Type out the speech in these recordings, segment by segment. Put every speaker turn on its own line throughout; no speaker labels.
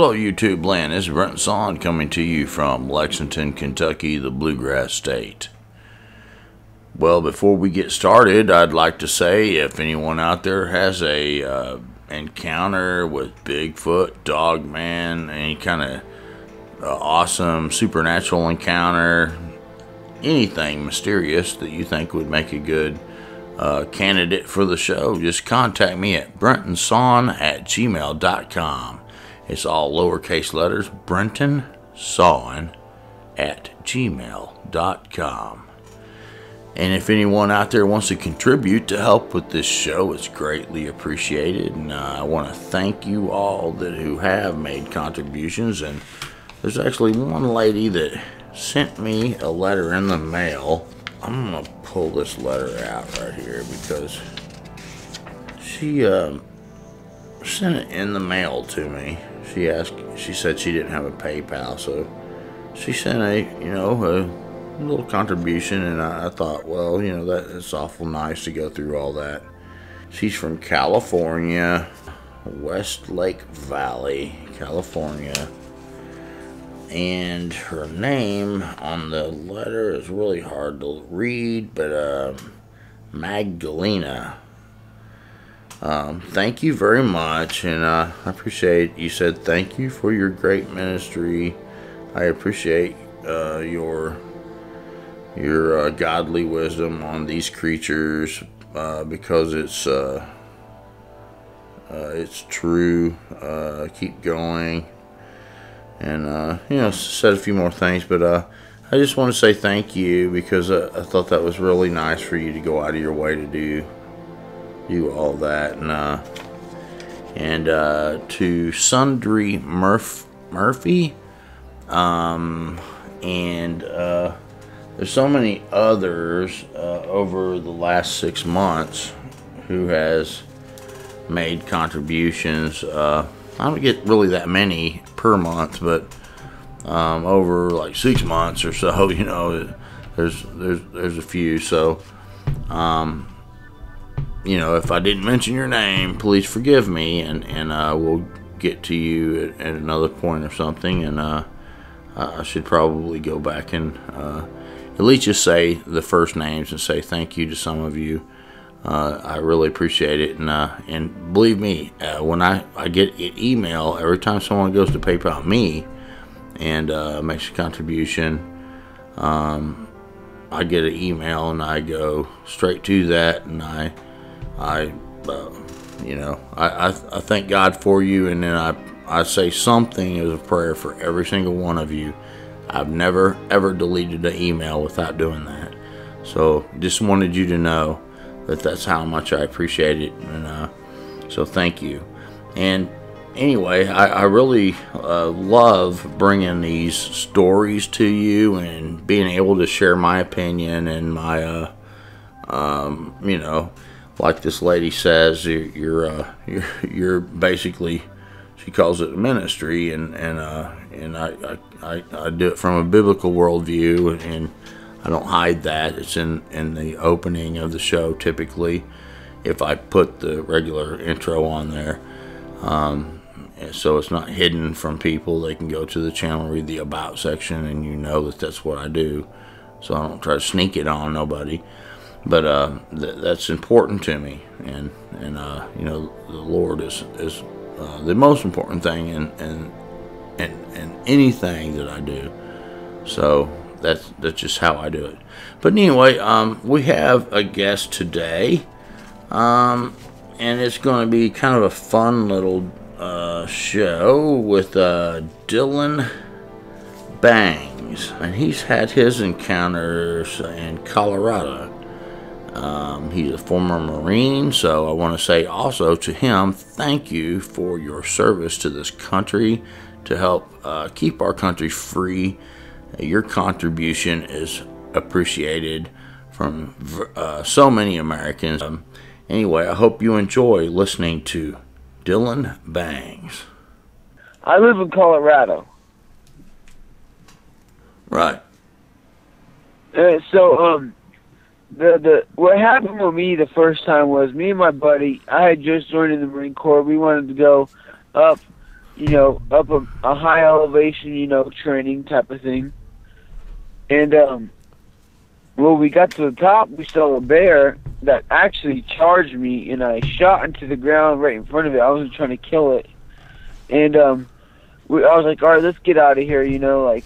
Hello, YouTube land. This is Brenton Sawin coming to you from Lexington, Kentucky, the Bluegrass State. Well, before we get started, I'd like to say if anyone out there has a uh, encounter with Bigfoot, Dogman, any kind of uh, awesome supernatural encounter, anything mysterious that you think would make a good uh, candidate for the show, just contact me at brentonsawin at gmail.com. It's all lowercase letters, Brenton Sawin at gmail.com. And if anyone out there wants to contribute to help with this show, it's greatly appreciated. And uh, I want to thank you all that who have made contributions. And there's actually one lady that sent me a letter in the mail. I'm gonna pull this letter out right here because she uh, sent it in the mail to me. She asked. She said she didn't have a PayPal, so she sent a you know a little contribution, and I, I thought, well, you know that it's awful nice to go through all that. She's from California, Westlake Valley, California and her name on the letter is really hard to read, but uh, Magdalena. Um, thank you very much, and uh, I appreciate you said thank you for your great ministry. I appreciate uh, your your uh, godly wisdom on these creatures uh, because it's uh, uh, it's true. keep going and you know said a few more things but i just want to say thank you because uh, i thought that was really nice for you to go out of your way to do do all that and uh, and uh, to sundry Murph, murphy um, and uh, there's so many others over the last six months who has made contributions I don't get really that many per month, but um, over like six months or so, you know, there's there's there's a few. So, um, you know, if I didn't mention your name, please forgive me, and and uh, we'll get to you at, at, another point or something. And uh, I should probably go back and uh, at least just say the first names and say thank you to some of you. Uh, I really appreciate it, and uh, and believe me, uh, when I, I get an email every time someone goes to PayPal me and makes a contribution, um, I get an email and I go straight to that, and I I uh, you know I, I, I thank God for you, and then I I say something as a prayer for every single one of you. I've never ever deleted an email without doing that. So just wanted you to know that that's how much I appreciate it. And uh, so thank you. And anyway, I, I really uh, love bringing these stories to you and being able to share my opinion and my, uh, um, you know, like this lady says, you're you're, uh, you're, you're basically she calls it a ministry, and and uh, and I, I I do it from a biblical worldview and I don't hide that. It's in, in the opening of the show typically if I put the regular intro on there. Um, so it's not hidden from people. They can go to the channel, read the About section, and you know that that's what I do. So I don't try to sneak it on nobody. But uh, th- that's important to me. And, and uh, you know, the Lord is, is uh, the most important thing and in, in, in anything that I do. So that's that's just how I do it. But anyway, um, we have a guest today, um, and it's going to be kind of a fun little uh, show with uh, Dylan Bangs, and he's had his encounters in Colorado. Um, he's a former Marine, so I want to say also to him, thank you for your service to this country to help uh, keep our country free your contribution is appreciated from uh, so many Americans. Um, anyway, I hope you enjoy listening to Dylan Bangs.
I live in Colorado.
Right.
Uh, so, um, the the what happened with me the first time was me and my buddy. I had just joined in the Marine Corps. We wanted to go up you know, up a, a high elevation, you know, training type of thing. And um, when we got to the top, we saw a bear that actually charged me, and I shot into the ground right in front of it. I wasn't trying to kill it, and um, we, I was like, all right, let's get out of here, you know, like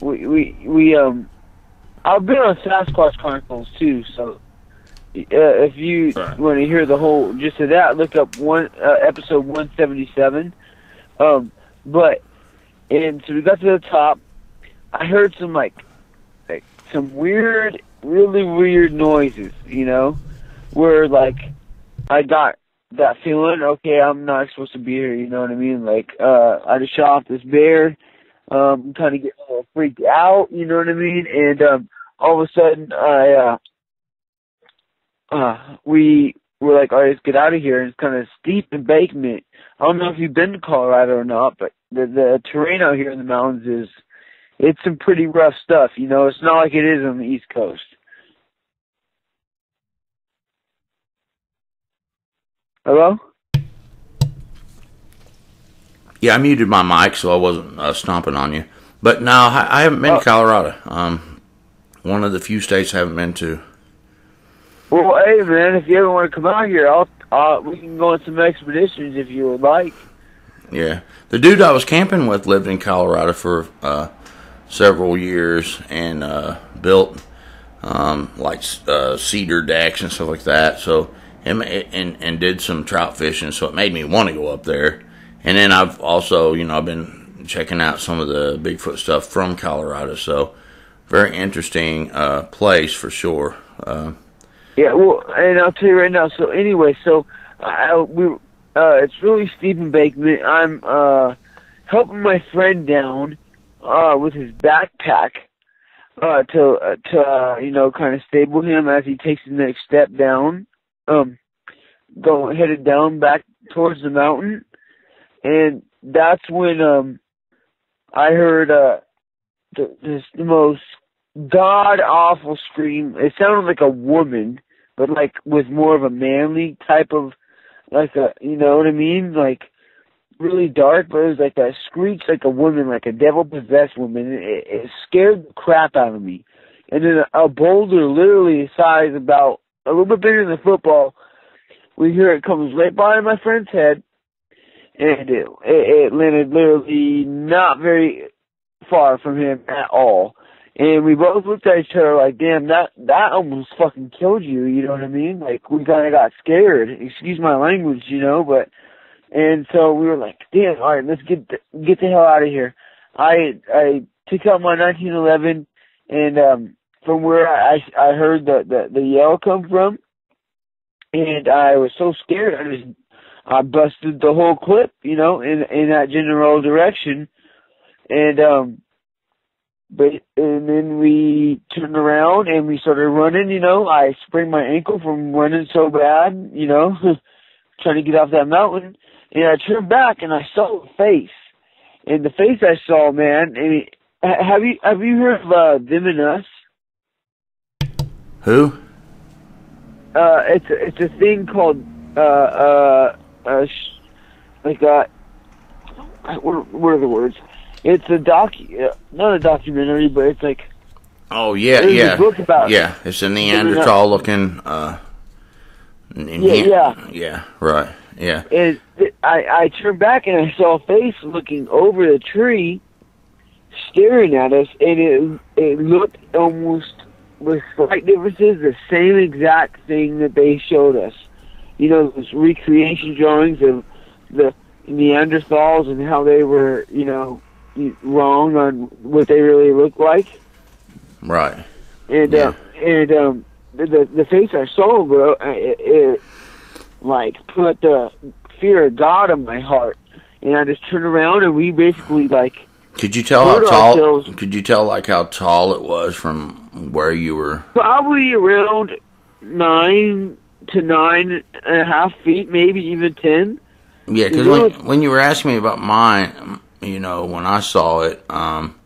we we we um, I've been on Sasquatch Chronicles too, so. Uh, if you
Right.
want to hear the whole gist of that, look up one uh, episode 177. Um, but and so we got to the top. I heard some like like some weird, really weird noises. You know, where like I got that feeling. Okay, I'm not supposed to be here. You know what I mean? Like uh, I just shot off this bear. Um, kind of get a little freaked out. You know what I mean? And um, all of a sudden, I uh, uh, we were like, all right, let's get out of here. And it's kind of steep embankment. I don't know if you've been to Colorado or not, but the the terrain out here in the mountains is it's some pretty rough stuff. You know, it's not like it is on the East Coast. Hello?
Yeah, I muted my mic so I wasn't uh, stomping on you. But no, I, I haven't been
Oh.
to Colorado. Um, one of the few states I haven't been to.
Well, hey man, if you ever want to come out here, I'll uh, we can go on some expeditions if you would like.
Yeah, the dude I was camping with lived in Colorado for uh, several years and uh, built um, like uh, cedar decks and stuff like that. So him and and did some trout fishing. So it made me want to go up there. And then I've also, you know, I've been checking out some of the Bigfoot stuff from Colorado. So very interesting uh, place for sure. Uh,
Yeah, well, and I'll tell you right now. So anyway, so I, we uh, it's really steep embankment. I'm uh, helping my friend down uh, with his backpack uh, to uh, to uh, you know kind of stable him as he takes the next step down. Um, going headed down back towards the mountain, and that's when um, I heard uh, the, this the most god awful scream. It sounded like a woman but like with more of a manly type of like a you know what I mean? Like really dark, but it was like a screech like a woman, like a devil possessed woman. It, it scared the crap out of me. And then a, a boulder literally size about a little bit bigger than a football, we hear it comes right by my friend's head and it it, it landed literally not very far from him at all. And we both looked at each other like, damn, that that almost fucking killed you. You know what I mean? Like we kind of got scared. Excuse my language, you know, but and so we were like, damn, all right, let's get the, get the hell out of here. I I took out my 1911, and um, from where I I heard the the, the yell come from, and I was so scared, I just I busted the whole clip, you know, in in that general direction, and um but and then we turned around and we started running. You know, I sprained my ankle from running so bad. You know, trying to get off that mountain. And I turned back and I saw a face. And the face I saw, man. It, ha- have you have you heard of uh, them and us?
who?
Uh, it's a, it's a thing called uh uh, uh sh- like uh what what are the words? It's a doc, uh, not a documentary, but it's like
Oh yeah, yeah,
book about-
yeah. It's a Neanderthal looking. Uh,
Yeah, yeah.
yeah. Right. Yeah.
And th- I, I turned back and I saw a face looking over the tree, staring at us, and it it looked almost with slight differences the same exact thing that they showed us. You know, those recreation drawings of the Neanderthals and how they were, you know, wrong on what they really look like.
Right.
And
Yeah.
uh, and um, the, the face I saw, bro, it, it like put the fear of God in my heart. And I just turned around and we basically like
Could you tell how tall?
ourselves-
Could you tell like how tall it was from where you were?
probably around nine to nine and a half feet, maybe even ten.
Yeah, because when when you were asking me about mine, you know, when I saw it, um,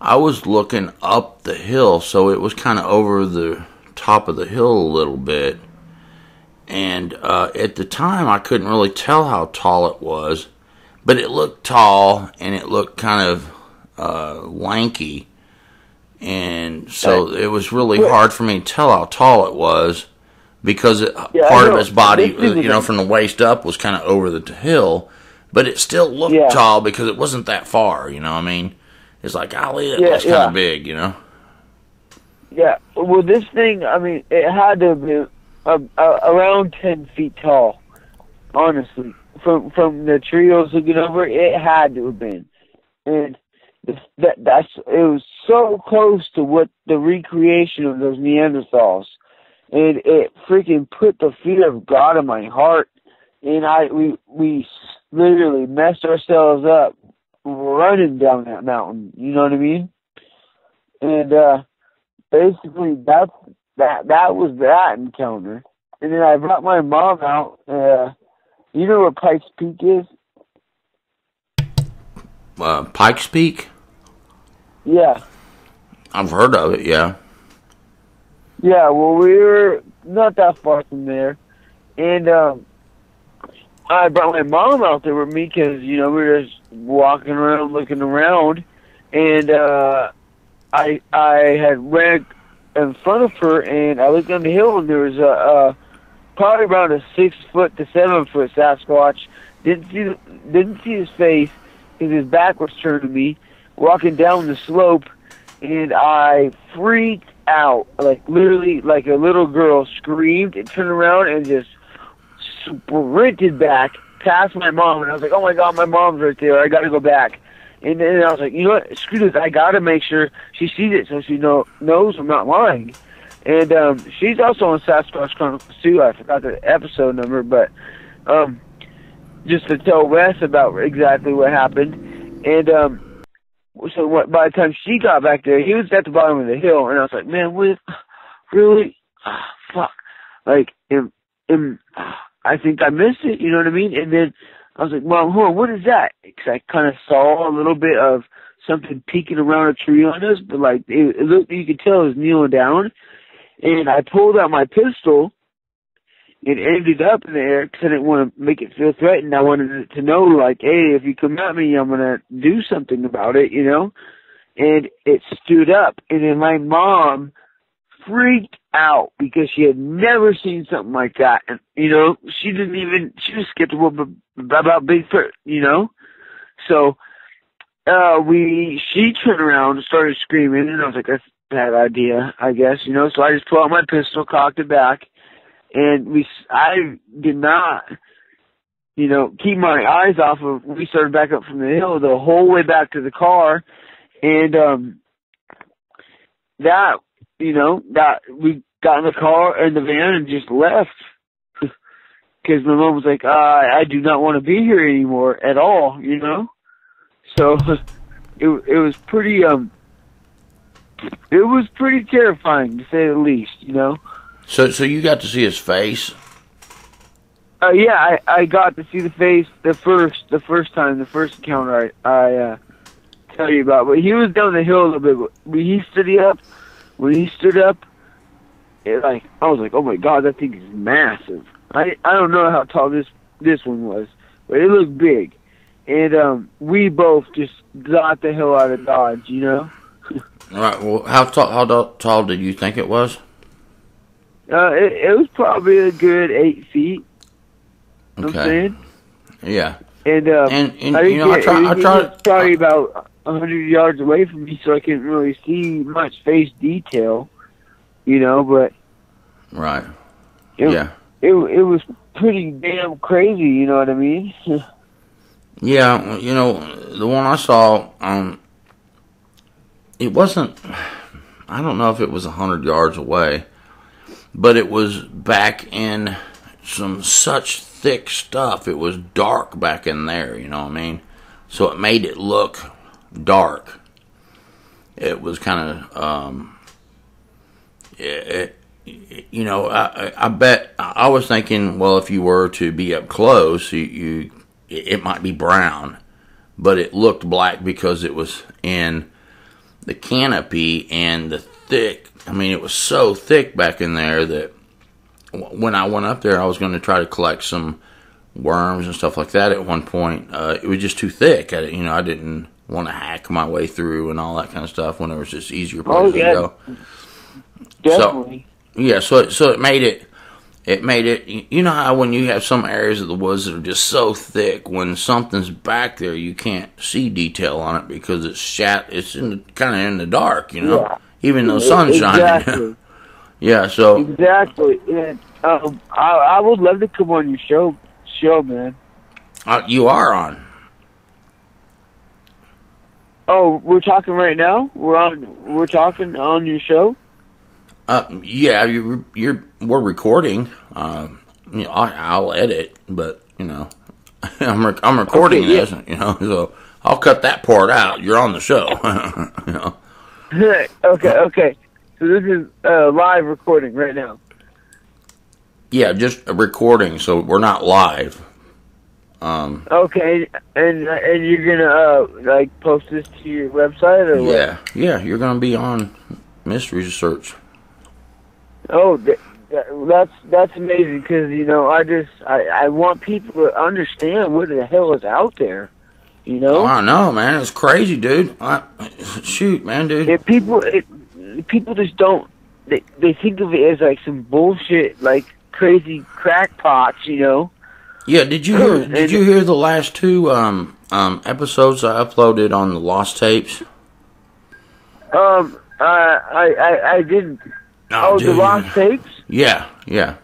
I was looking up the hill, so it was kind of over the top of the hill a little bit. And uh, at the time, I couldn't really tell how tall it was, but it looked tall and it looked kind of uh, lanky, and so it was really hard for me to tell how tall it was because it,
Yeah,
part of its body, you know, from the waist up was kind of over the hill, but it still looked
Yeah.
tall because it wasn't that far. You know, what I mean, it's like golly, it
Yeah,
was kind of
yeah.
big. You know,
Yeah. Well, this thing, I mean, it had to be uh, uh, around ten feet tall. Honestly, from from the was looking over, it had to have been, and the, that that's it was so close to what the recreation of those Neanderthals, and it freaking put the fear of God in my heart, and I we we literally messed ourselves up running down that mountain. You know what I mean? And uh basically that's that that was that encounter. And then I brought my mom out. Uh you know where Pikes Peak is?
uh, Pikes Peak,
Yeah.
I've heard of it. Yeah,
Yeah, well we were not that far from there. And um I brought my mom out there with me because, you know, we were just walking around looking around and uh I I had ran in front of her and I looked on the hill and there was a, a probably around a six foot to seven foot Sasquatch. Didn't see didn't see his face because his back was turned to me, walking down the slope, and I freaked out like literally like a little girl screamed and turned around and just sprinted back past my mom and I was like, oh my god, my mom's right there. I got to go back. And then I was like, you know what? Screw this. I got to make sure she sees it so she know knows I'm not lying. And um, she's also on Sasquatch Chronicles too. I forgot the episode number, but um, just to tell Wes about exactly what happened. And um, so what? By the time she got back there, he was at the bottom of the hill, and I was like, man, what? Really? Ah, fuck. Like, am, am, I think I missed it. You know what I mean? And then I was like, Mom, hold on, what is that? Because I kind of saw a little bit of something peeking around a tree on us, but like it, it looked, you could tell it was kneeling down. And I pulled out my pistol it up in the air because I didn't want to make it feel threatened. I wanted it to know, like, hey, if you come at me, I'm gonna do something about it, you know. And it stood up, and then my mom freaked out because she had never seen something like that. And, you know, she didn't even, she was skeptical ab- about Bigfoot, you know? So, uh, we, she turned around and started screaming, and I was like, that's a bad idea, I guess, you know? So I just pulled out my pistol, cocked it back, and we, I did not, you know, keep my eyes off of, we started back up from the hill the whole way back to the car, and, um, that you know, got we got in the car and the van and just left. Because my mom was like, uh, I do not want to be here anymore at all, you know? So, it, it was pretty, um, it was pretty terrifying to say the least, you know?
so so you got to see his face.
Uh, yeah, I, I got to see the face the first, the first time, the first encounter I, I, uh, tell you about. But he was down the hill a little bit, but he stood up, when he stood up, it like I was like, oh my god, that thing is massive. I I don't know how tall this this one was, but it looked big, and um, we both just got the hell out of Dodge, you know.
All right. Well, how tall how tall- did you think it was?
Uh, it, it was probably a good eight feet.
Okay. Yeah.
and um,
And and
I
you know I
get,
try I try
probably about hundred yards away from me, so I couldn't really see much face detail, you know. But
right.
it,
Yeah.
it it was pretty damn crazy, you know what I mean?
Yeah, you know, the one I saw, um, it wasn't, I don't know if it was a hundred yards away, but it was back in some such thick stuff. It was dark back in there, you know what I mean? So it made it look dark. It was kind of, um, you know, I, I I bet I was thinking, well, if you were to be up close, you, you it might be brown, but it looked black because it was in the canopy and the thick. I mean, it was so thick back in there that when I went up there, I was going to try to collect some worms and stuff like that at one point. Uh, it was just too thick. I, you know, I didn't want to hack my way through and all that kind of stuff when there was just easier places
Oh, yeah.
to go.
Definitely.
Yeah, so it, so it made it. It made it. You know how when you have some areas of the woods that are just so thick, when something's back there, you can't see detail on it because it's shat. It's in kind of in the dark, you know.
Yeah.
Even though sun's shining.
Exactly.
yeah. So
exactly. And, um, I, I would love to come on your show, show, man.
uh, you are on.
Oh, we're talking right now. We're on. We're talking on your show.
Uh, yeah, you're, you're we're recording. Uh, you know, I, I'll edit, but you know, I'm rec- I'm recording
Okay, yeah.
this. You know, so I'll cut that part out. You're on the show. you know.
okay, okay. So this is uh, live recording right now.
Yeah, just a recording, so we're not live. Um,
Okay, and and you're gonna uh, like post this to your website or what?
yeah, yeah, you're gonna be on mystery search.
Oh, th- th- that's that's amazing because you know I just I I want people to understand what the hell is out there. You know,
I know, man. It's crazy, dude. I, shoot, man, dude.
if people it, people just don't they they think of it as like some bullshit like crazy crackpots. You know.
Yeah, did you hear? Did you hear the last two um um episodes I uploaded on the lost tapes?
Um, uh, I I I didn't. Oh, the lost tapes.
Yeah, yeah.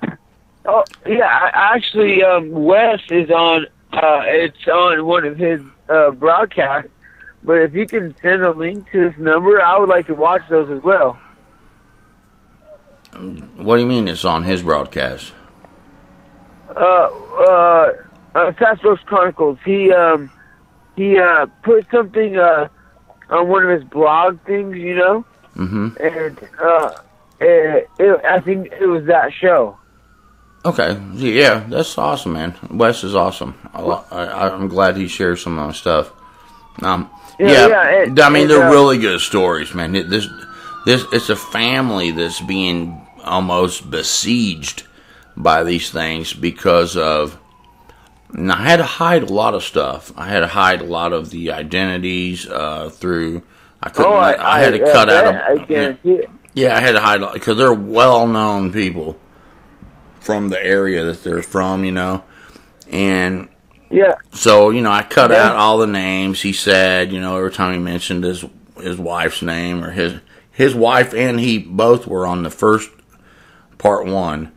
Oh yeah, I, actually, um, Wes is on. Uh, it's on one of his uh, broadcasts. But if you can send a link to this number, I would like to watch those as well.
What do you mean it's on his broadcast?
Uh, uh, uh Sasquatch Chronicles. He um, he uh, put something uh, on one of his blog things, you know,
Mm-hmm.
and uh, it, it, I think it was that show.
Okay, yeah, that's awesome, man. Wes is awesome. I, I, I'm glad he shares some of my stuff. Um,
Yeah,
yeah,
yeah, it-
I mean they're
uh,
really good stories, man. It- This, this, it's a family that's being almost besieged by these things because of. And I had to hide a lot of stuff. I had to hide a lot of the identities uh, through. I couldn't.
Oh, I,
I, had to
I,
cut
I
out.
bet,
of,
I guarantee it.
yeah, I had to hide because they're well-known people from the area that they're from, you know, and
Yeah.
so you know I cut
Yeah.
out all the names. He said, you know, every time he mentioned his his wife's name or his his wife and he both were on the first part one,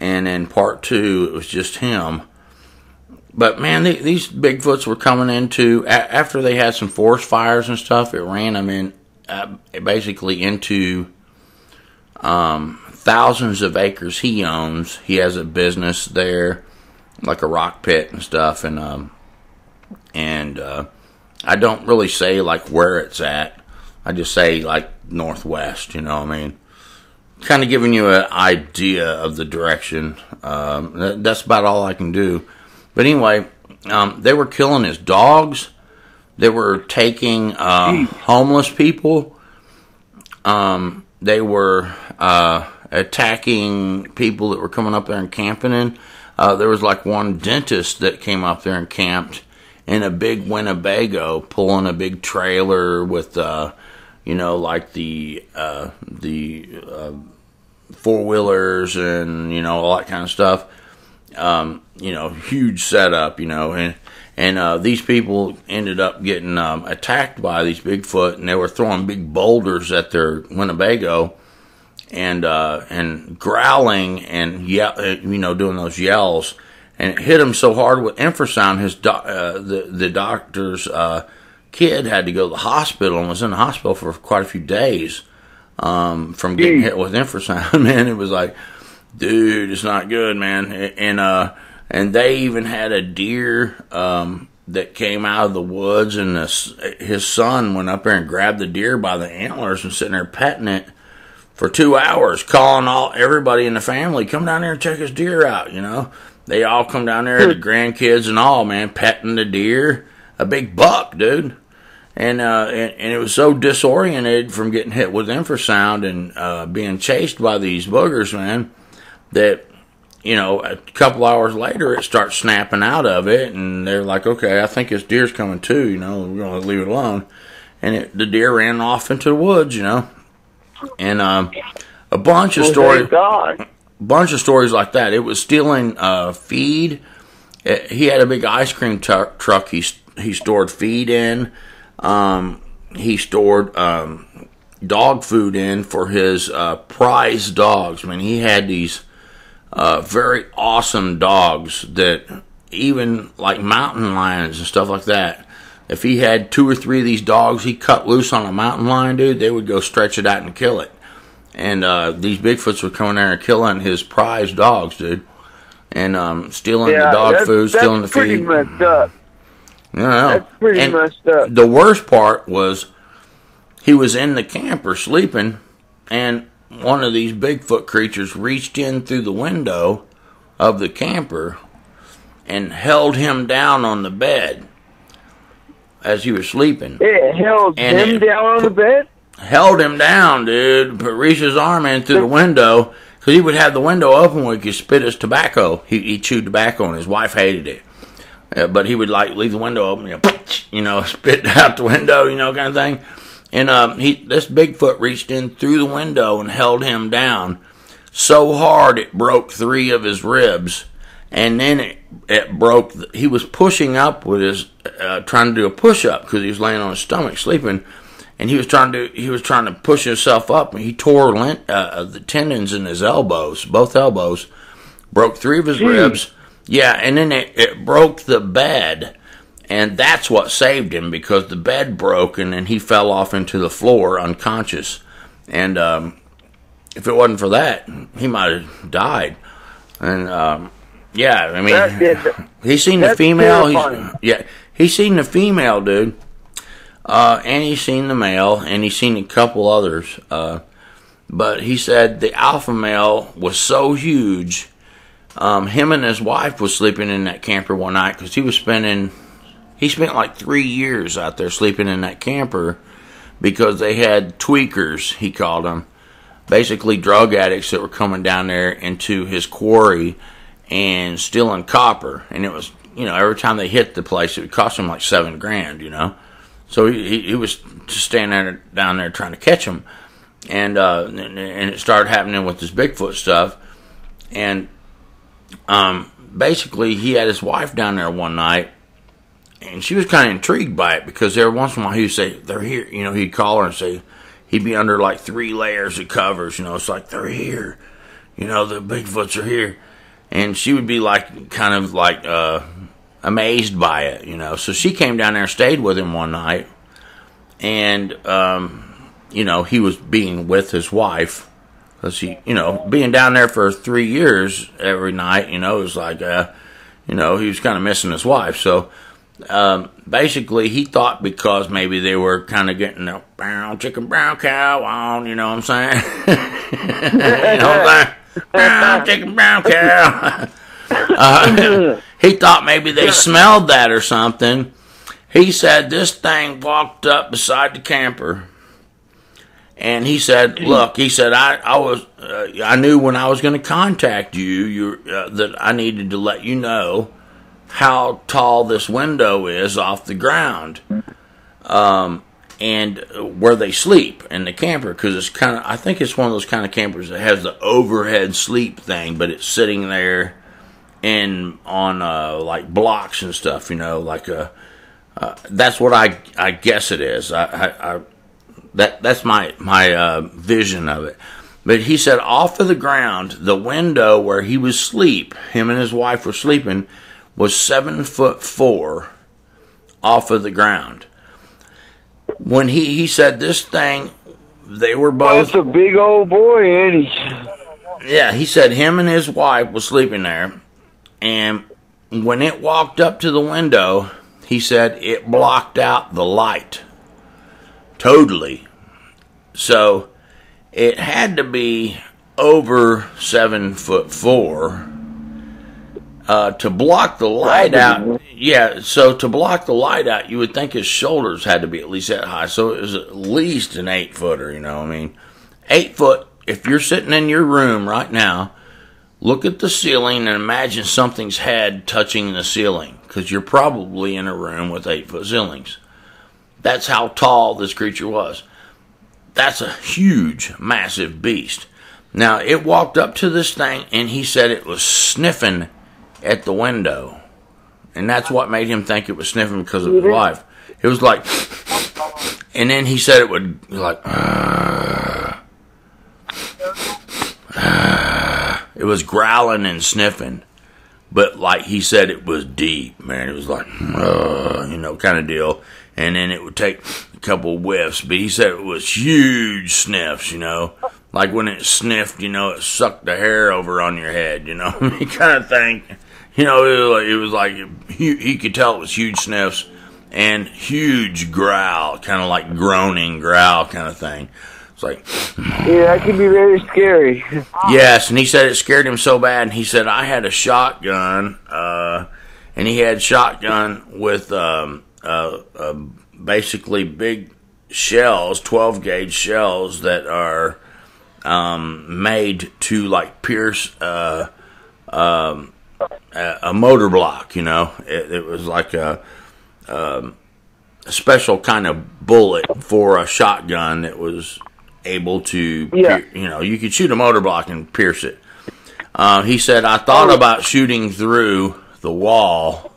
and then part two it was just him. But man, the, these Bigfoots were coming into a, after they had some forest fires and stuff. It ran them in uh, basically into um, thousands of acres he owns. He has a business there, like a rock pit and stuff, and um, and uh, I don't really say like where it's at. I just say like northwest. You know, what I mean, kind of giving you an idea of the direction. Um, that, that's about all I can do. But anyway, um, they were killing his dogs. They were taking um, homeless people. Um, they were uh, attacking people that were coming up there and camping in. Uh, there was like one dentist that came up there and camped in a big Winnebago, pulling a big trailer with, uh, you know, like the uh, the uh, four wheelers and you know all that kind of stuff. Um, you know, huge setup. You know, and and uh, these people ended up getting um, attacked by these Bigfoot, and they were throwing big boulders at their Winnebago, and uh, and growling and yeah, you know, doing those yells, and it hit him so hard with infrasound. His do- uh, the the doctor's uh, kid had to go to the hospital and was in the hospital for quite a few days um, from getting hit with infrasound. Man, it was like, dude, it's not good, man. And uh, and they even had a deer um, that came out of the woods, and this, his son went up there and grabbed the deer by the antlers and sitting there petting it for two hours, calling all everybody in the family, come down there and check his deer out. You know, they all come down there, the grandkids and all, man, petting the deer, a big buck, dude. And, uh, and and it was so disoriented from getting hit with infrasound and uh, being chased by these boogers, man, that you know, a couple hours later, it starts snapping out of it, and they're like, "Okay, I think this deer's coming too." You know, we're gonna leave it alone. And it, the deer ran off into the woods. You know, and um, a bunch of stories, bunch of stories like that. It was stealing uh, feed. It- he had a big ice cream tu- truck. He he stored feed in. Um, he stored um, dog food in for his uh, prize dogs. I mean, he had these uh, very awesome dogs that even like mountain lions and stuff like that. If he had two or three of these dogs, he cut loose on a mountain lion, dude, they would go stretch it out and kill it. And uh, these Bigfoots were coming there and killing his prize dogs, dude, and um, stealing
Yeah,
the dog
that's,
food, stealing the
that's pretty
feed.
messed up.
You know,
That's pretty
and
messed up.
the worst part was he was in the camper sleeping, and one of these Bigfoot creatures reached in through the window of the camper and held him down on the bed as he was sleeping.
It held
And
him
it-
down on the bed.
Held him down, dude. Reached his arm in through the window because he would have the window open where he could spit his tobacco. He, he chewed tobacco, and his wife hated it. Uh, but he would like leave the window open, you know, you know, spit out the window, you know, kind of thing. And um, he this Bigfoot reached in through the window and held him down so hard it broke three of his ribs, and then it it broke. The, he was pushing up with his uh, trying to do a push up because he was laying on his stomach sleeping, and he was trying to he was trying to push himself up, and he tore lint, uh, the tendons in his elbows, both elbows, broke three of his
Gee.
ribs. Yeah, and then it, it broke the bed, and that's what saved him because the bed broke, and then he fell off into the floor unconscious. And um, if it wasn't for that, he might have died. And um, yeah, I mean,
That-
he seen the female. He's, yeah, he seen the female dude, uh, and he seen the male, and he seen a couple others. Uh, but he said the alpha male was so huge. Um, him and his wife was sleeping in that camper one night because he was spending. He spent like three years out there sleeping in that camper because they had tweakers. He called them basically drug addicts that were coming down there into his quarry and stealing copper. And it was, you know, every time they hit the place, it would cost him like seven grand, you know. So he, he- was just standing down there trying to catch them. And, uh, and it started happening with this Bigfoot stuff. And um, basically, he had his wife down there one night. And she was kind of intrigued by it because every once in a while he would say, They're here. You know, he'd call her and say, he'd be under like three layers of covers. You know, it's like they're here. You know, the Bigfoots are here, and she would be like kind of like uh, amazed by it. You know, so she came down there and stayed with him one night, and um, you know he was being with his wife because he, you know, being down there for three years every night. You know, was like uh, you know he was kind of missing his wife. So um, basically, he thought because maybe they were kind of getting the brown chicken, brown cow on, you know what I'm saying? you know what I'm saying? Brown chicken, brown cow. uh, he thought maybe they smelled that or something. He said this thing walked up beside the camper. And he said, "Look," he said, "I, I was, uh, I knew when I was going to contact you, you uh, that I needed to let you know how tall this window is off the ground, um, and where they sleep in the camper because it's kind of I think it's one of those kind of campers that has the overhead sleep thing, but it's sitting there in on uh, like blocks and stuff, you know, like a. Uh, that's what I I guess it is. I, I, I that that's my my uh, vision of it. But he said off of the ground, the window where he was asleep, him and his wife were sleeping, was seven foot four off of the ground. When he he said this thing, they were both
That's a big old boy, ain't he?
yeah, he said him and his wife was sleeping there, and when it walked up to the window, he said it blocked out the light totally. So it had to be over seven foot four uh, to block the light out. Yeah, so to block the light out, you would think his shoulders had to be at least that high. So it was at least an eight footer. You know, what I mean, eight foot. If you're sitting in your room right now look at the ceiling and imagine something's head touching the ceiling because you're probably in a room with eight foot ceilings. That's how tall this creature was. That's a huge, massive beast. Now, it walked up to this thing and he said it was sniffing at the window. And that's what made him think it was sniffing because of was mm-hmm. live. It was like, and then he said it would, like, it was growling and sniffing. But like he said, it was deep, man. It was like, you know, kind of deal. And then it would take a couple whiffs, but he said it was huge sniffs, you know, like when it sniffed, you know, it sucked the hair over on your head, you know, kind of thing. You know, it was like, it was like he, he could tell it was huge sniffs and huge growl, kind of like groaning growl kind of thing. It's like,
yeah, that can be very scary.
yes, and he said it scared him so bad. And he said I had a shotgun, uh, and he had shotgun with um, uh, uh, basically big shells, twelve gauge shells that are um, made to like pierce uh, um, a, a motor block. You know, it, it was like a, um, a special kind of bullet for a shotgun that was able to,
Yeah.
you know, you could shoot a motor block and pierce it. Uh, he said, I thought about shooting through the wall,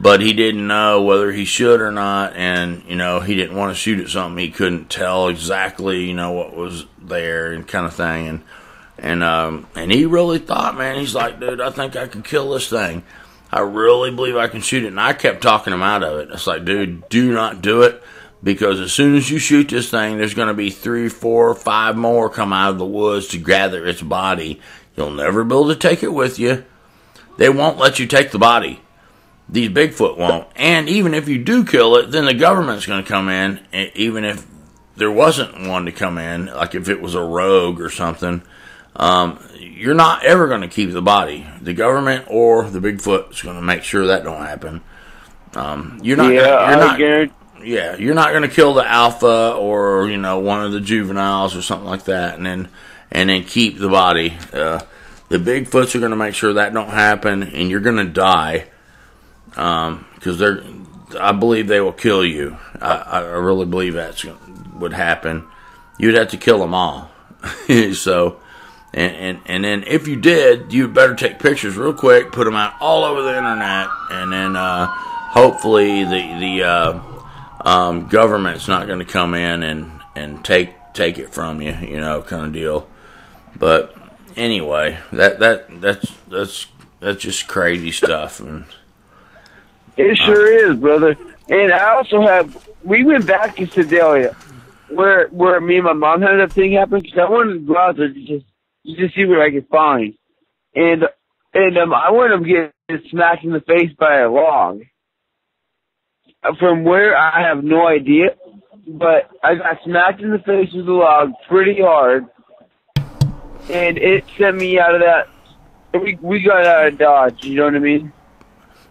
but he didn't know whether he should or not, and, you know, he didn't want to shoot at something he couldn't tell exactly, you know, what was there and kind of thing. And, and, um, and he really thought, man, he's like, dude, I think I could kill this thing. I really believe I can shoot it. And I kept talking him out of it. It's like, dude, do not do it because as soon as you shoot this thing, there's going to be three, four, five more come out of the woods to gather its body. You'll never be able to take it with you. They won't let you take the body. These Bigfoot won't. And even if you do kill it, then the government's going to come in, even if there wasn't one to come in, like if it was a rogue or something. Um, you're not ever going to keep the body. The government or the Bigfoot's going to make sure that don't happen. Um, you're not.
yeah,
gonna, you're
I
not
guarantee.
yeah, you're not going to kill the alpha or you know one of the juveniles or something like that, and then and then keep the body. Uh, the Bigfoots are going to make sure that don't happen, and you're going to die because they're. I believe they will kill you. I, I really believe that's would happen. You'd have to kill them all. so, and, and and then if you did, you'd better take pictures real quick, put them out all over the internet, and then uh, hopefully the the uh, um, government's not going to come in and and take take it from you, you know, kind of deal. But anyway, that that that's that's that's just crazy stuff, and
It sure is, brother. And I also have. We went back to Sedalia, where where me and my mom had that thing happen. Because I wanted to go out there just just see what I could find, and and um, I wanted to get smacked in the face by a log. Uh, From where I have no idea, but I got smacked in the face with a log pretty hard, and it sent me out of that. We we got out of Dodge. You know what I mean?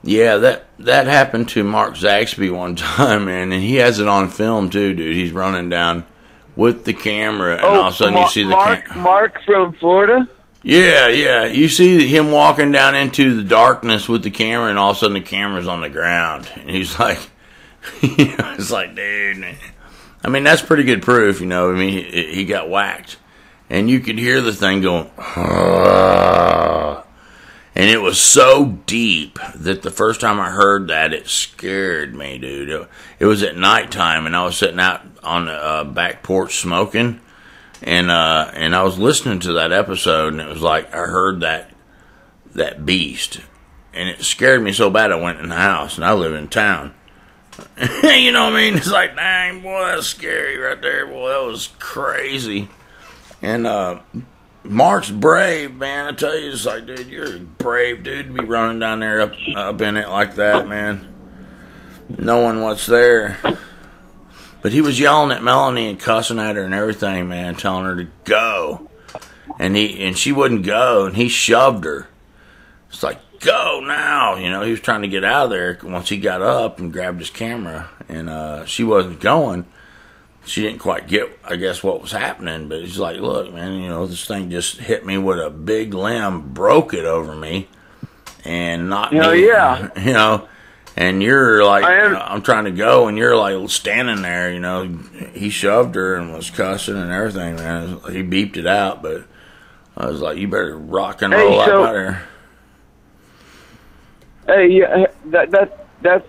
Yeah, that that happened to Mark Zaxby one time, man, and he has it on film too, dude. He's running down with the camera, and all of a sudden
Ma-
you oh, see the
Oh, Mark,
cam-
Mark from Florida.
Yeah, yeah. You see him walking down into the darkness with the camera, and all of a sudden the camera's on the ground, and he's like, you know, it's like, dude. man. I mean, that's pretty good proof, you know. I mean, he, he got whacked, and you could hear the thing going. and it was so deep that the first time I heard that, it scared me, dude. It, it was at nighttime, and I was sitting out on the uh, back porch smoking and uh and I was listening to that episode and it was like I heard that that beast and it scared me so bad I went in the house and I live in town. you know what I mean? It's like dang boy that's scary right there. Boy, that was crazy. And uh Mark's brave, man. I tell you, it's like, dude, you're a brave dude to be running down there up up in it like that, man. Knowing what's there. But he was yelling at Melanie and cussing at her and everything, man, telling her to go. And he and she wouldn't go, and he shoved her. It's like, go now, you know. He was trying to get out of there once he got up and grabbed his camera, and uh, she wasn't going. She didn't quite get, I guess, what was happening. But she's like, look, man, you know, this thing just hit me with a big limb, broke it over me, and knocked
Oh,
me.
yeah.
You know, and you're like,
am-
I'm trying to go, and you're like standing there. You know, he shoved her and was cussing and everything. Man, he beeped it out, but I was like, you better rock and
Hey,
roll
so-
out there.
Hey, yeah, that that that's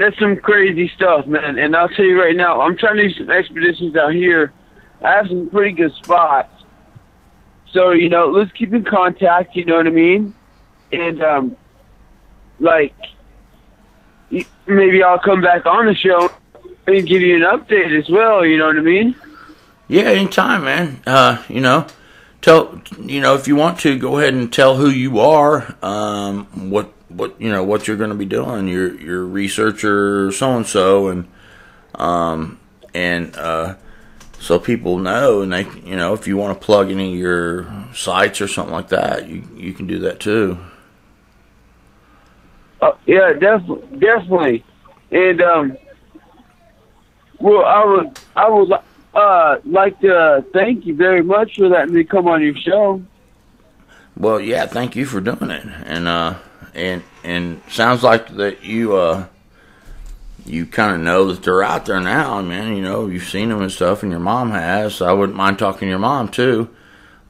that's some crazy stuff, man. And I'll tell you right now, I'm trying to do some expeditions out here. I have some pretty good spots. So you know, let's keep in contact. You know what I mean? And um, like, maybe I'll come back on the show and give you an update as well. You know what I mean?
Yeah, anytime, man. Uh, you know, tell you know if you want to go ahead and tell who you are, um, what what you know what you're going to be doing. You're you're researcher so and so, and um, and uh, so people know, and they you know if you want to plug any of your sites or something like that, you you can do that too.
Uh, yeah, definitely, definitely. And um, well, I would, I would uh like to thank you very much for letting me come on your show.
Well, yeah, thank you for doing it, and uh, and and sounds like that you uh, you kind of know that they're out there now, man. You know, you've seen them and stuff, and your mom has. So I wouldn't mind talking to your mom too.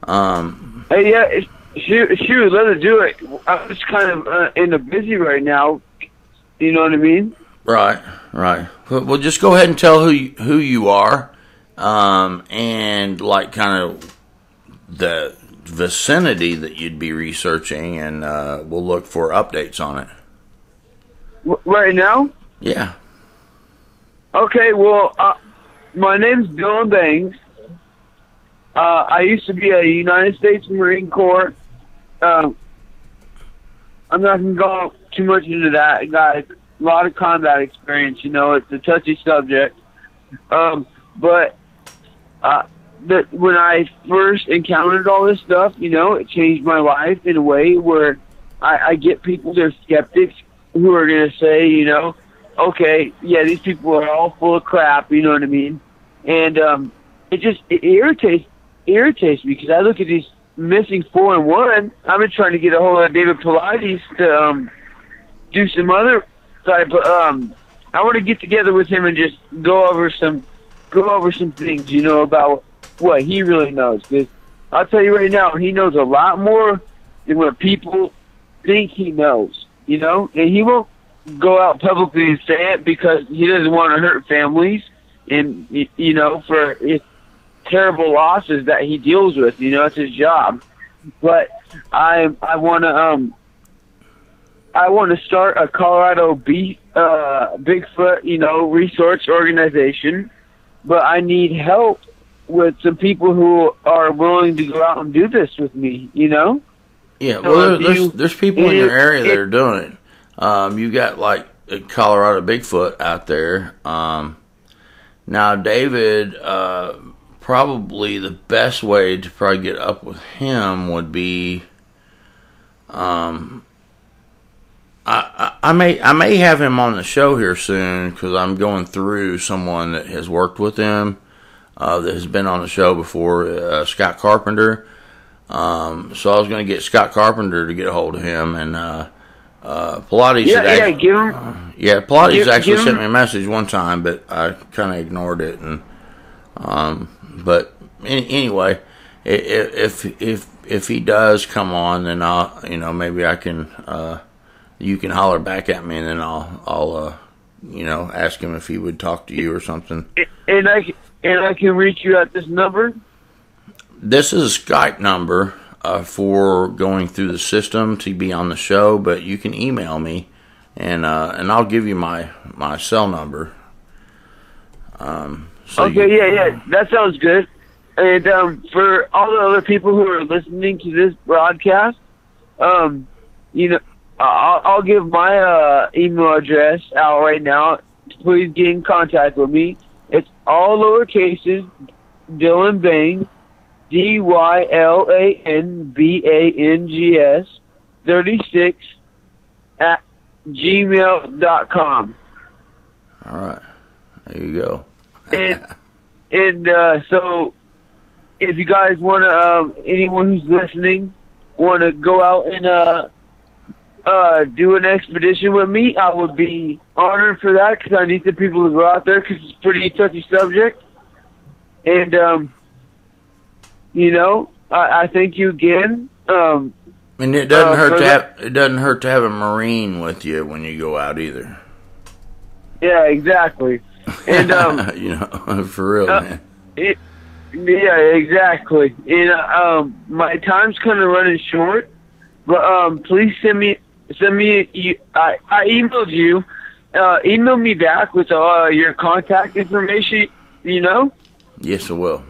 Um,
Hey, yeah, she she would let her do it. I was kind of uh, in a busy right now. You know what I mean?
right, right. Well, well, just go ahead and tell who you, who you are, um, and like kind of the vicinity that you'd be researching, and uh, we'll look for updates on it.
W- right now?
Yeah.
Okay, well, uh, my name's Dylan Bangs. Uh, I used to be a United States Marine Corps. Um, I'm not going to go too much into that. I got a lot of combat experience. You know, it's a touchy subject. Um, but uh, the, when I first encountered all this stuff, you know, it changed my life in a way where I, I get people, they're skeptics, who are going to say, you know, okay, yeah, these people are all full of crap, you know what I mean? And um, it just it irritates irritates me because I look at these missing four and one. I've been trying to get a hold of David Paulides to um, do some other type. Of, um, I want to get together with him and just go over some go over some things, you know, about what he really knows. Because I'll tell you right now, he knows a lot more than what people think he knows. You know, and he won't go out publicly and say it because he doesn't want to hurt families and you know for his terrible losses that he deals with. You know, it's his job. But I I want to um I want to start a Colorado beef uh Bigfoot you know resource organization, but I need help with some people who are willing to go out and do this with me. You know.
Yeah, well, there,
you-
there's there's people in your area that
it-
are doing it. Um, you got like a Colorado Bigfoot out there. Um, now, David, uh, probably the best way to probably get up with him would be, um, I, I, I may I may have him on the show here soon because I'm going through someone that has worked with him, uh, that has been on the show before, uh, Scott Carpenter. Um, so I was going to get Scott Carpenter to get a hold of him, and uh, uh, Paulides.
Yeah, yeah.
act-
Give him.
yeah, Paulides
give-
actually
give
sent me a message one time, but I kind of ignored it. And um, but any, anyway, if if if he does come on, then I'll you know maybe I can uh, you can holler back at me, and then I'll I'll uh, you know ask him if he would talk to you or something.
And I and I can reach you at this number.
This is a Skype number uh, for going through the system to be on the show, but you can email me, and uh, and I'll give you my my cell number. Um, so
okay,
you-
yeah, yeah, that sounds good. And um, for all the other people who are listening to this broadcast, um, you know, I'll, I'll give my uh, email address out right now. Please get in contact with me. All lower cases. Dylan Bang, D Y L A N B A N G S, thirty six at gmail dot com.
All right, there you go.
And and uh, so if you guys want to, um, anyone who's listening, want to go out and uh, uh, do an expedition with me, I would be honored for that because I need the people to go out there because it's a pretty touchy subject. And, um, you know, I, I thank you again. Um,
And it doesn't
Uh,
hurt to
that-
have it doesn't hurt to have a marine with you when you go out either.
yeah, exactly. And, um,
you know, for real,
Uh,
man.
It, yeah, exactly. And uh, um, my time's kind of running short, but um, please send me send me. You, I I emailed you. Uh, email me back with uh, your contact information. You know,
Yes, I will.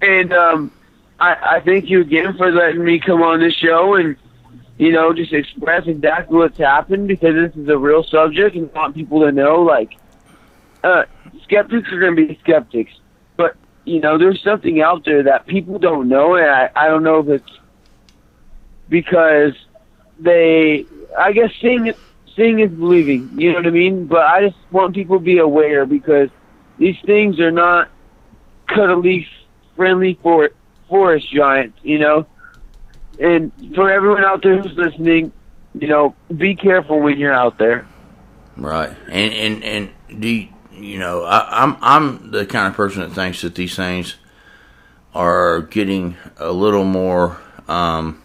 and um, I I thank you again for letting me come on this show and you know just express exactly what's happened because this is a real subject and I want people to know like uh, skeptics are going to be skeptics, but you know there's something out there that people don't know and I I don't know if it's because they I guess seeing seeing is believing, you know what I mean? But I just want people to be aware because these things are not cuddly friendly for forest giants, you know. And for everyone out there who's listening, you know, be careful when you're out there.
Right. And and and do you, you know, I, I'm I'm the kind of person that thinks that these things are getting a little more um,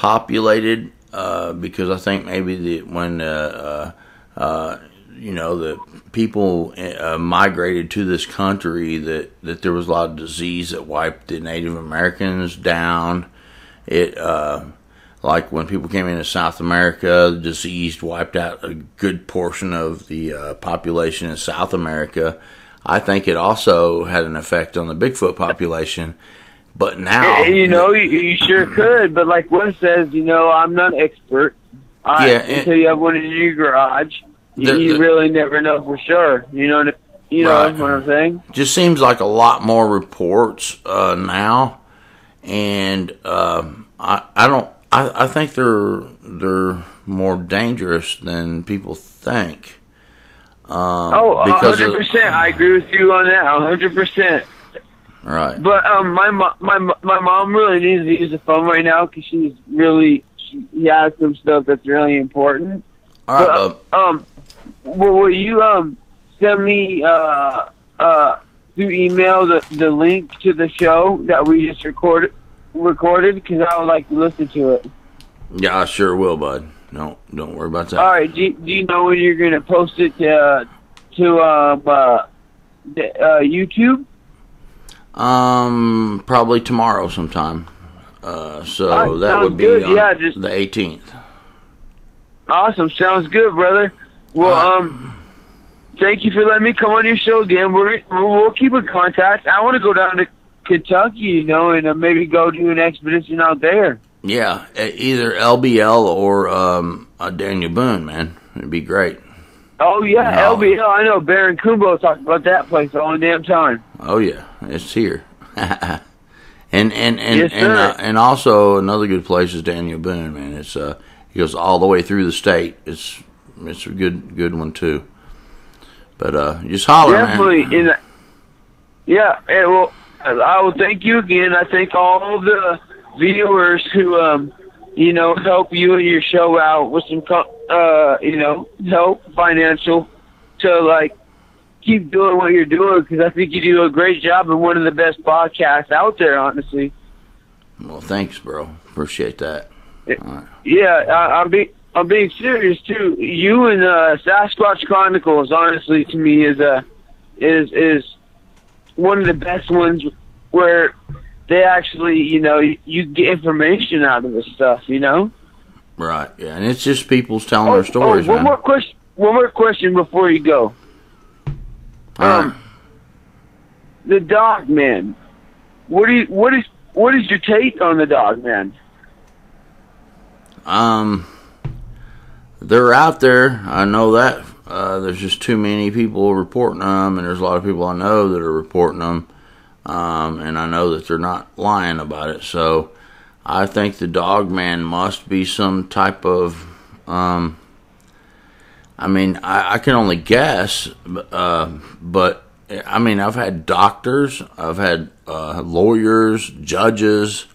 populated uh, because I think maybe the when uh, uh, uh, you know the people uh, migrated to this country that that there was a lot of disease that wiped the Native Americans down. It uh, like when people came into South America, the disease wiped out a good portion of the population in South America. I think it also had an effect on the Bigfoot population. But now,
you know, you, you sure could, but like Wes says, you know, I'm not an expert. I,
Yeah, and-
until you have one in your garage, you, you really never know for sure. You know, what- you know
Right.
what I'm saying?
just seems like a lot more reports uh, now, and um, I I don't I, I think they're they're more dangerous than people think. Um,
Oh, a
because
hundred
of-
percent. I agree with you on that. a hundred percent.
Right.
But um, my mo- my my mom really needs to use the phone right now because she's really she has some stuff that's really important.
All right,
But,
bub.
um, will, will you um send me uh uh through email the the link to the show that we just recorded recorded because I would like to listen to it.
Yeah, I sure will, bud. No, don't worry about that.
All right. Do you, do you know when you're gonna post it to uh, to um uh, the, uh YouTube?
Um, probably tomorrow sometime. Uh, so
right,
that would be
Yeah, just-
the 18th.
Awesome. Sounds good, brother. Well,
right.
um, thank you for letting me come on your show again. We're, we'll keep in contact. I want to go down to Kentucky, you know, and uh, maybe go do an expedition out there.
Yeah, either LBL or um, uh, Daniel Boone, man. It'd be great.
Oh yeah,
No.
LBL. I know Baron Kumbo talked about that place all the damn time.
Oh yeah, it's here. and and and
Yes,
and, uh, and also another good place is Daniel Boone, man. It's uh he goes all the way through the state. It's it's a good good one too. But uh, just holler,
Definitely.
man.
In the, yeah. And well, I will thank you again. I thank all the viewers who, um, you know, help you and your show out with some, co- uh, you know, help financial to like keep doing what you're doing because I think you do a great job and one of the best podcasts out there, honestly.
Well, thanks, bro. Appreciate that. Right.
Yeah, I, I'm being I'm being serious too. You and uh, Sasquatch Chronicles, honestly, to me is a is is one of the best ones where they actually, you know, you, get information out of this stuff. You know.
Right. Yeah, and it's just people's telling
Oh,
their stories,
oh, one
man.
more question. One more question before you go.
All right.
Um, the dog man. What do you what is what is your take on the dog man?
Um, they're out there. I know that. Uh, there's just too many people reporting them, and there's a lot of people I know that are reporting them. Um, and I know that they're not lying about it. So I think the dog man must be some type of. Um, I mean, I, I can only guess, uh, but I mean, I've had doctors, I've had uh, lawyers, judges,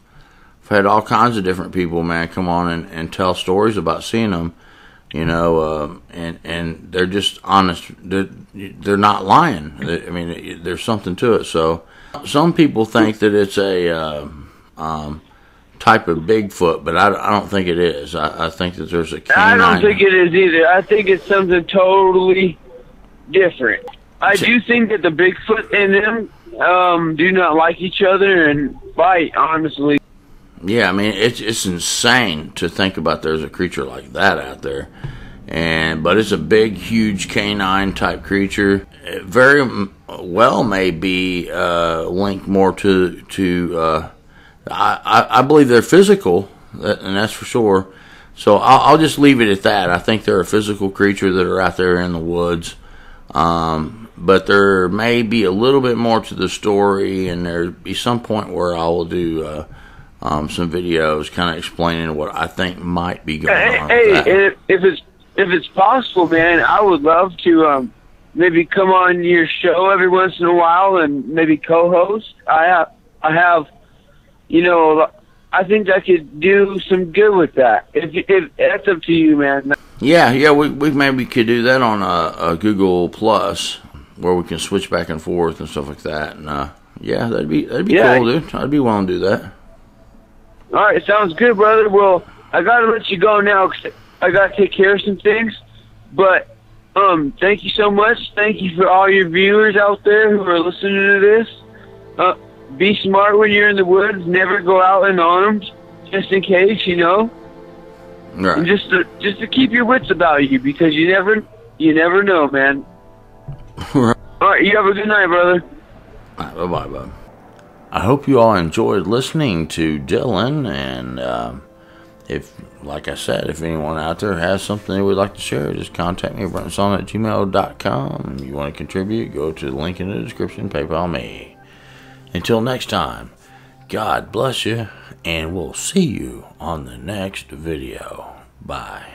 I've had all kinds of different people, man, come on and, and tell stories about seeing them, you know, uh, and and they're just honest. They're, they're not lying. I mean, there's something to it. So, some people think that it's a uh, um, type of Bigfoot, but I, I don't think it is. I, I think that there's a canine.
I don't think it is either. I think it's something totally different. I do think that the Bigfoot and them um, do not like each other and fight. Honestly,
Yeah, I mean it's it's insane to think about. There's a creature like that out there, and but it's a big, huge canine type creature. Very well may be uh, linked more to to. Uh, I, I believe they're physical, and that's for sure. So I'll, I'll just leave it at that. I think they're a physical creature that are out there in the woods. Um, but there may be a little bit more to the story, and there be some point where I will do uh, um, some videos, kind of explaining what I think might be going
hey,
on.
hey, if, if it's if it's possible, man, I would love to um, maybe come on your show every once in a while and maybe co-host. I have, I have, you know, I think I could do some good with that. If, if that's up to you, man.
Yeah, yeah, we, we maybe could do that on a, a Google Plus, where we can switch back and forth and stuff like that. And uh, yeah, that'd be that'd be
Yeah.
cool, dude. I'd be willing to do that.
All right, sounds good, brother. Well, I gotta let you go now 'cause I gotta take care of some things. But um, thank you so much. Thank you for all your viewers out there who are listening to this. Uh, be smart when you're in the woods. Never go out unarmed, just in case, you know.
Right.
And just to just to keep your wits about you because you never you never know, man.
Right.
All right, you have a good night, brother.
bye bye, bud. I hope you all enjoyed listening to Dylan, and um, if, like I said, if anyone out there has something they would like to share, just contact me at brentonsawin at gmail.com. If you want to contribute, go to the link in the description, PayPal me. Until next time, God bless you, and we'll see you on the next video. Bye.